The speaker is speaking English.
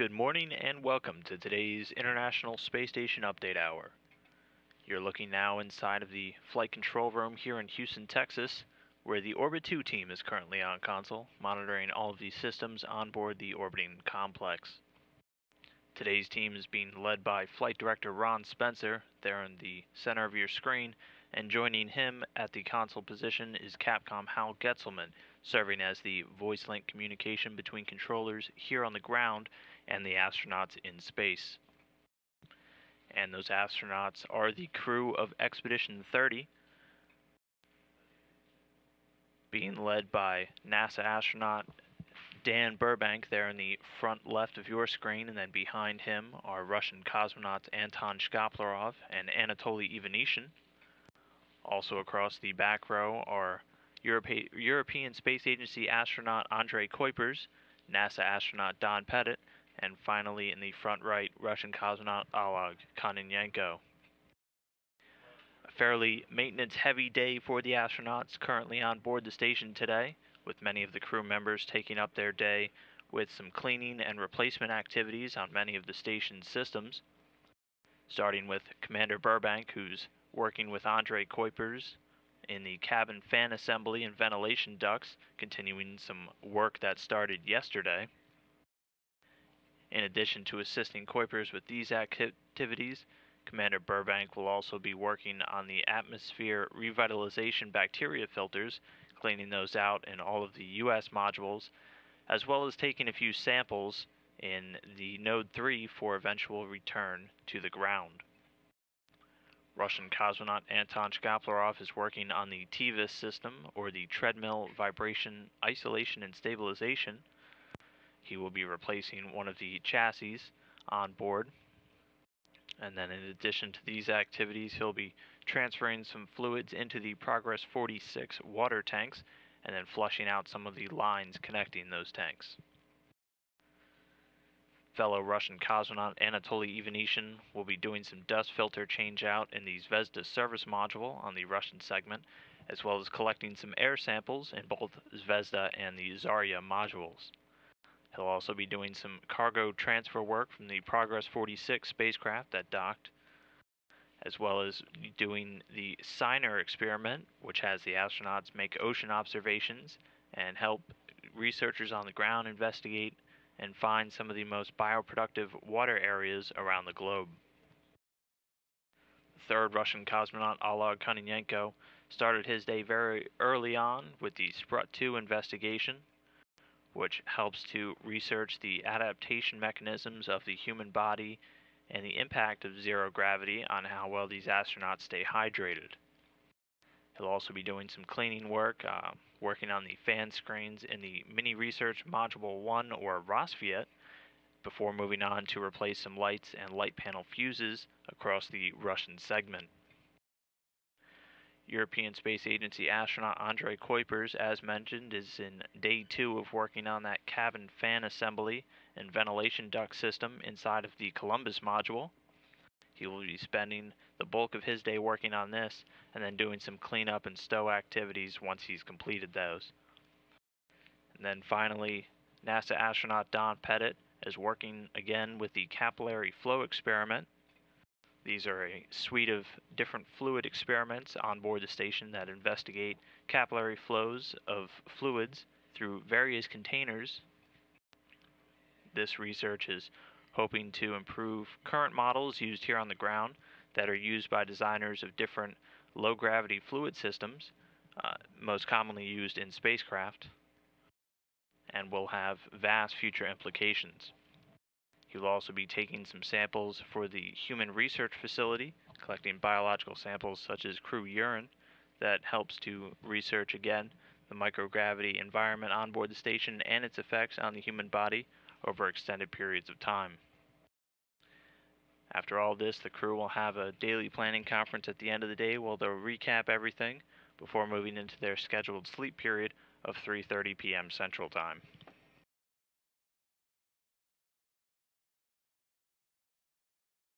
Good morning and welcome to today's International Space Station Update Hour. You're looking now inside of the flight control room here in Houston, Texas, where the Orbit 2 team is currently on console, monitoring all of the systems on board the orbiting complex. Today's team is being led by Flight Director Ron Spencer, there in the center of your screen, and joining him at the console position is Capcom Hal Getzelman, serving as the voice link communication between controllers here on the ground and the astronauts in space. And those astronauts are the crew of Expedition 30, being led by NASA astronaut Dan Burbank there in the front left of your screen, and then behind him are Russian cosmonauts Anton Shkaplerov and Anatoly Ivanishin. Also across the back row are Europe- European Space Agency astronaut Andre Kuipers, NASA astronaut Don Pettit, and finally in the front right, Russian cosmonaut Oleg Kononenko. A fairly maintenance heavy day for the astronauts currently on board the station today, with many of the crew members taking up their day with some cleaning and replacement activities on many of the station's systems. Starting with Commander Burbank, who's working with Andre Kuipers in the cabin fan assembly and ventilation ducts, continuing some work that started yesterday. In addition to assisting Kuipers with these activities, Commander Burbank will also be working on the atmosphere revitalization bacteria filters, cleaning those out in all of the US modules, as well as taking a few samples in the Node 3 for eventual return to the ground. Russian cosmonaut Anton Shkaplerov is working on the TVIS system, or the Treadmill Vibration Isolation and Stabilization, he will be replacing one of the chassis on board. And then in addition to these activities, he'll be transferring some fluids into the Progress 46 water tanks and then flushing out some of the lines connecting those tanks. Fellow Russian cosmonaut Anatoly Ivanishin will be doing some dust filter change out in the Zvezda service module on the Russian segment, as well as collecting some air samples in both Zvezda and the Zarya modules. He'll also be doing some cargo transfer work from the Progress 46 spacecraft that docked, as well as doing the Seiner experiment, which has the astronauts make ocean observations and help researchers on the ground investigate and find some of the most bioproductive water areas around the globe. The third Russian cosmonaut, Oleg Kononenko, started his day very early on with the Sprut 2 investigation which helps to research the adaptation mechanisms of the human body and the impact of zero gravity on how well these astronauts stay hydrated. He'll also be doing some cleaning work, uh, working on the fan screens in the Mini Research Module 1 or Rassvet, before moving on to replace some lights and light panel fuses across the Russian segment. European Space Agency astronaut Andre Kuipers, as mentioned, is in day two of working on that cabin fan assembly and ventilation duct system inside of the Columbus module. He will be spending the bulk of his day working on this and then doing some cleanup and stow activities once he's completed those. And then finally, NASA astronaut Don Pettit is working again with the capillary flow experiment these are a suite of different fluid experiments on board the station that investigate capillary flows of fluids through various containers. This research is hoping to improve current models used here on the ground that are used by designers of different low gravity fluid systems, uh, most commonly used in spacecraft, and will have vast future implications. He will also be taking some samples for the Human Research Facility, collecting biological samples such as crew urine that helps to research again the microgravity environment on board the station and its effects on the human body over extended periods of time. After all this, the crew will have a daily planning conference at the end of the day where they'll recap everything before moving into their scheduled sleep period of 3:30 p.m. Central Time.